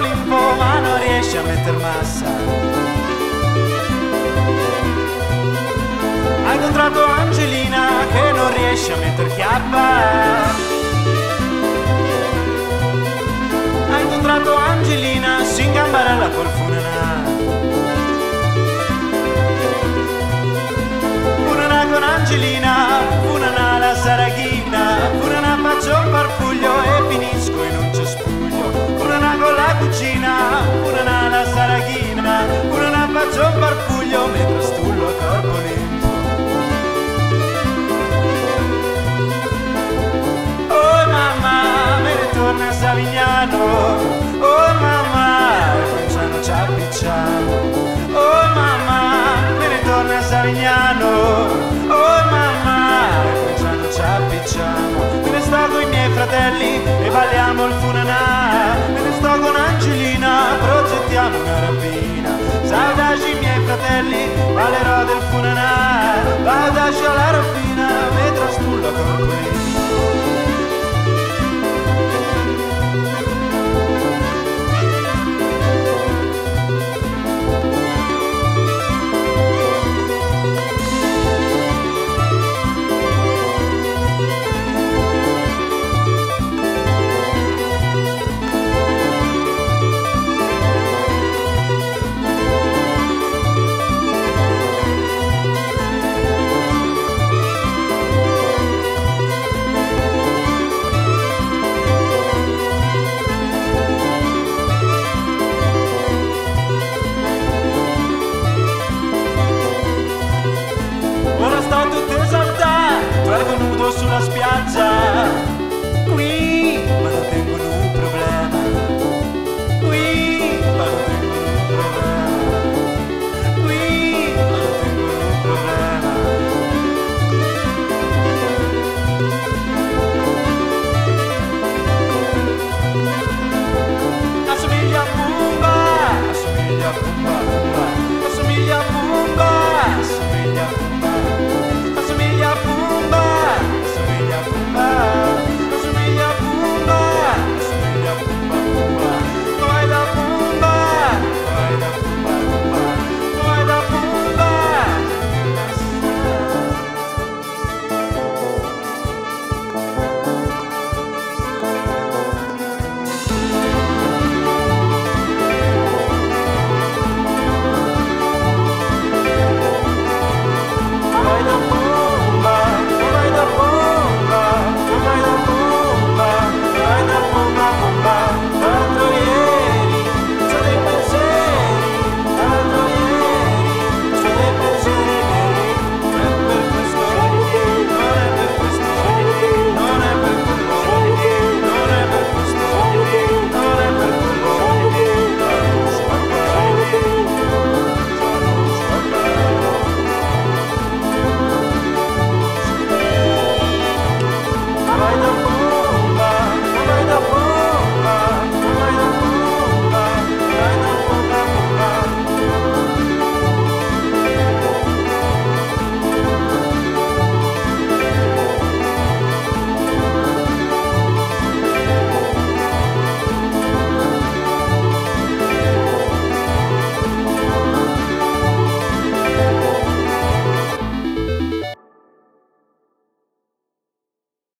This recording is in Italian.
l'info ma non riesce a metter massa. Ha incontrato Angelina che non riesce a metter chiappa. Fratelli e balliamo il funanà. Me ne sto con Angelina, progettiamo una rapina. Saudagi miei fratelli fumaça, minha